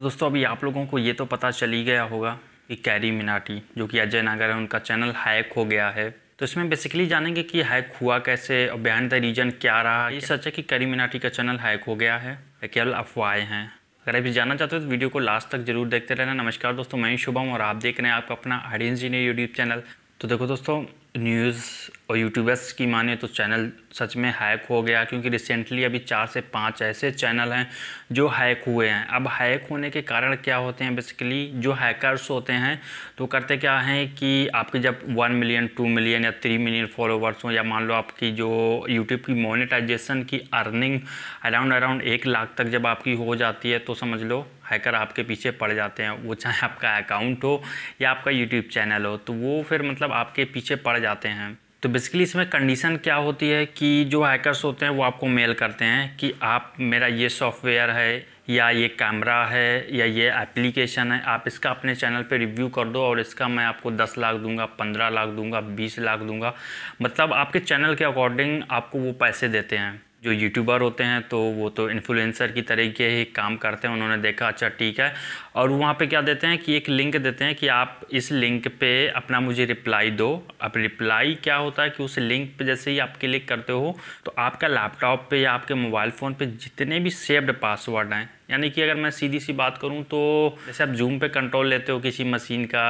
दोस्तों, अभी आप लोगों को ये तो पता चल ही गया होगा कि कैरी मिनाटी, जो कि अजय नागर है, उनका चैनल हैक हो गया है। तो इसमें बेसिकली जानेंगे कि हैक हुआ कैसे और बिहाइंड द रीजन क्या रहा। ये सच है कि कैरी मिनाटी का चैनल हैक हो गया है केवल अफवाहें हैं। अगर अभी जानना चाहते हो तो वीडियो को लास्ट तक ज़रूर देखते रहना। नमस्कार दोस्तों, मैं शुभम और आप देख रहे हैं आपका अपना ऑडियंस जी ने यूट्यूब चैनल तो देखो दोस्तों न्यूज़ और यूट्यूबर्स की माने तो चैनल सच में हैक हो गया, क्योंकि रिसेंटली अभी चार से पाँच ऐसे चैनल हैं जो हैक हुए हैं। अब हैक होने के कारण क्या होते हैं? बेसिकली जो हैकर्स होते हैं तो करते क्या हैं कि आपके जब वन मिलियन टू मिलियन या थ्री मिलियन फॉलोवर्स हों, या मान लो आपकी जो यूट्यूब की मोनिटाइजेशन की अर्निंग अराउंड अराउंड एक लाख तक जब आपकी हो जाती है तो समझ लो हैकर आपके पीछे पड़ जाते हैं, वो चाहे आपका अकाउंट हो या आपका यूट्यूब चैनल हो तो वो फिर मतलब आपके पीछे पड़ जाते हैं। तो बेसिकली इसमें कंडीशन क्या होती है कि जो हैकर्स होते हैं वो आपको मेल करते हैं कि आप, मेरा ये सॉफ्टवेयर है, या ये कैमरा है, या ये एप्लीकेशन है, आप इसका अपने चैनल पे रिव्यू कर दो और इसका मैं आपको 10 लाख दूँगा 15 लाख दूँगा 20 लाख दूँगा। मतलब आपके चैनल के अकॉर्डिंग आपको वो पैसे देते हैं। जो यूट्यूबर होते हैं तो वो तो इन्फ्लुएंसर की तरीके ही काम करते हैं। उन्होंने देखा अच्छा ठीक है। और वहाँ पे क्या देते हैं कि एक लिंक देते हैं कि आप इस लिंक पे अपना मुझे रिप्लाई दो। अब रिप्लाई क्या होता है कि उस लिंक पे जैसे ही आप क्लिक करते हो तो आपका लैपटॉप पे या आपके मोबाइल फ़ोन पे जितने भी सेव्ड पासवर्ड हैं यानी कि अगर मैं सीधी सी बात करूँ तो जैसे आप जूम पे कंट्रोल लेते हो किसी मशीन का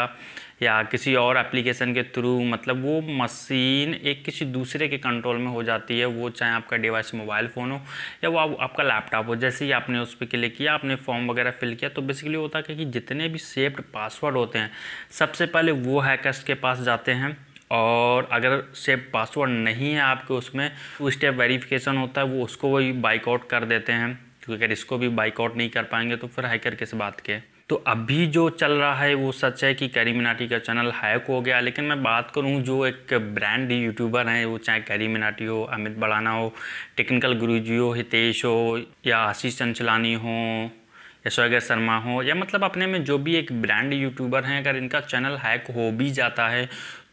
या किसी और एप्लीकेशन के थ्रू मतलब वो मशीन एक किसी दूसरे के कंट्रोल में हो जाती है, वो चाहे आपका डिवाइस मोबाइल फ़ोन हो या वो आपका लैपटॉप हो, जैसे ही आपने उस पर क्लिक किया, आपने फॉर्म वगैरह फिल किया तो बेसिकली होता है कि जितने भी सेफ्ड पासवर्ड होते हैं, सबसे पहले वो हैकर्स के पास जाते हैं और अगर सेफ़ पासवर्ड नहीं है आपके उसमें टू स्टेप वेरिफिकेशन होता है, वो उसको वही बाइकआउट कर देते हैं। क्योंकि अगर इसको भी बाइकआउट नहीं कर पाएँगे तो फिर हैकर किस बात के? तो अभी जो चल रहा है, वो सच है कि कैरी मिनाटी का चैनल हैक हो गया। लेकिन मैं बात करूँ, जो एक ब्रांड यूट्यूबर हैं, वो चाहे कैरी मिनाटी हो अमित बड़ाना हो टेक्निकल गुरुजी हो हितेश हो, या आशीष चंचलानी हो, या स्वैगर शर्मा हो, या मतलब अपने में जो भी एक ब्रांड यूट्यूबर हैं, अगर इनका चैनल हैक हो भी जाता है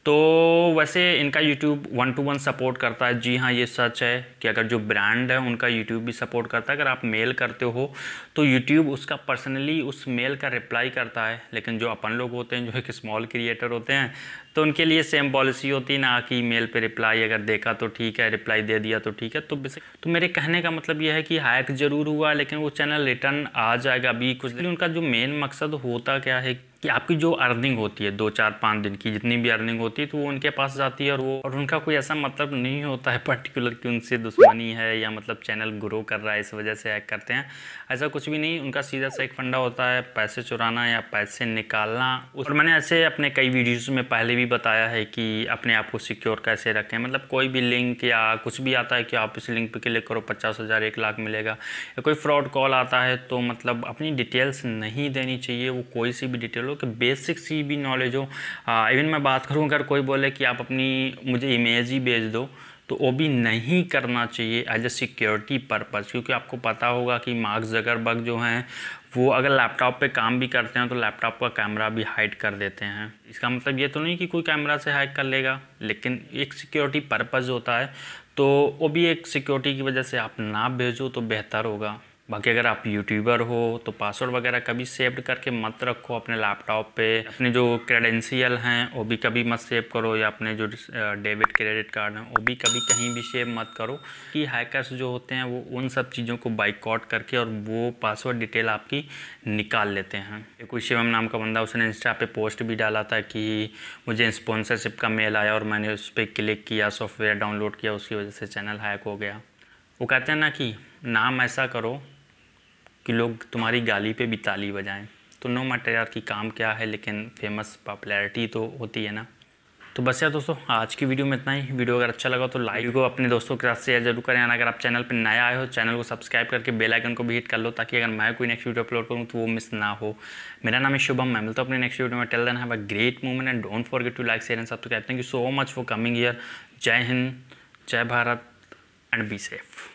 तो वैसे इनका YouTube one to one support करता है। जी हाँ ये सच है कि अगर जो ब्रांड है, उनका यूट्यूब भी सपोर्ट करता है। अगर आप मेल करते हो तो यूट्यूब उसका पर्सनली उस मेल का रिप्लाई करता है। लेकिन जो अपन लोग होते हैं, जो एक स्मॉल क्रिएटर होते हैं तो उनके लिए सेम पॉलिसी होती है, ना कि मेल पे रिप्लाई अगर देखा तो ठीक है रिप्लाई दे दिया तो ठीक है। तो बेसिक तो मेरे कहने का मतलब यह है कि हैक ज़रूर हुआ, लेकिन वो चैनल रिटर्न आ जाएगा अभी कुछ उनका जो मेन मकसद होता क्या है कि आपकी जो अर्निंग होती है, दो चार पाँच दिन की जितनी भी अर्निंग होती है तो वो उनके पास जाती है और वो, और उनका कोई ऐसा मतलब नहीं होता है पर्टिकुलर कि उनसे दुश्मनी है या मतलब चैनल ग्रो कर रहा है, इस वजह से हैक करते हैं। ऐसा कुछ भी नहीं, उनका सीधा सा एक फंडा होता है, पैसे चुराना या पैसे निकालना। और मैंने ऐसे अपने कई वीडियोज़ में पहले भी बताया है कि अपने आप को सिक्योर कैसे रखें। मतलब कोई भी लिंक या कुछ भी आता है कि आप इस लिंक पर क्लिक करो, पचास हज़ार, एक लाख मिलेगा। या कोई फ्रॉड कॉल आता है तो मतलब अपनी डिटेल्स नहीं देनी चाहिए, वो कोई सी भी डिटेल हो कि बेसिक सी भी नॉलेज हो। इवन मैं बात करूँ, अगर कोई बोले कि आप अपनी, मुझे इमेज ही भेज दो तो वो भी नहीं करना चाहिए एज ए सिक्योरिटी पर्पज़ क्योंकि आपको पता होगा कि मार्क्स जगरबर्ग जो हैं, वो अगर लैपटॉप पे काम भी करते हैं तो लैपटॉप का कैमरा भी हाइड कर देते हैं। इसका मतलब ये तो नहीं कि कोई कैमरा से हाइड कर लेगा, लेकिन एक सिक्योरिटी पर्पज़ होता है तो वो भी एक सिक्योरिटी की वजह से आप ना भेजो तो बेहतर होगा। बाकी अगर आप यूट्यूबर हो तो पासवर्ड वगैरह कभी सेव करके मत रखो अपने लैपटॉप पे। अपने जो क्रेडेंशियल हैं, वो भी कभी मत सेव करो, या अपने जो डेबिट क्रेडिट कार्ड हैं, वो भी कभी कहीं भी सेव मत करो, कि हैकर्स जो होते हैं, वो उन सब चीज़ों को बाइकआउट करके और वो पासवर्ड डिटेल आपकी निकाल लेते हैं। कोई शिवम नाम का बंदा, उसने इंस्टा पे पोस्ट भी डाला था कि मुझे स्पॉन्सरशिप का मेल आया और मैंने उस पर क्लिक किया सॉफ्टवेयर डाउनलोड किया, उसकी वजह से चैनल हैक हो गया। वो कहते हैं ना कि, नाम ऐसा करो कि लोग तुम्हारी गाली पे भी ताली बजाएँ। तो नो मैटर की काम क्या है, लेकिन फ़ेमस पॉपुलैरिटी तो होती है ना। तो बस यार दोस्तों, आज की वीडियो में इतना ही। वीडियो अगर अच्छा लगा तो लाइक को अपने दोस्तों के साथ शेयर ज़रूर करें। अगर आप चैनल पर नया आए हो चैनल को सब्सक्राइब करके बेल आइकन को भी हिट कर लो, ताकि अगर मैं कोई नेक्स्ट वीडियो अपलोड करूँ तो वो मिस ना हो। मेरा नाम है शुभम, मैं मिलता हूँ अपने नेक्स्ट वीडियो में। Till then have a great movement and don't forget to like share and subscribe thank you so much for coming here Jai Hind Jai Bharat and be safe